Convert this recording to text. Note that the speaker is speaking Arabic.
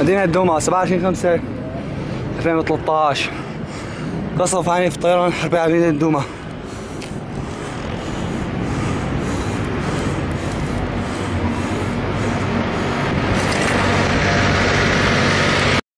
مدينة دوما 27 5 2013 قصف عني في الطيران حربية على مدينة دوما.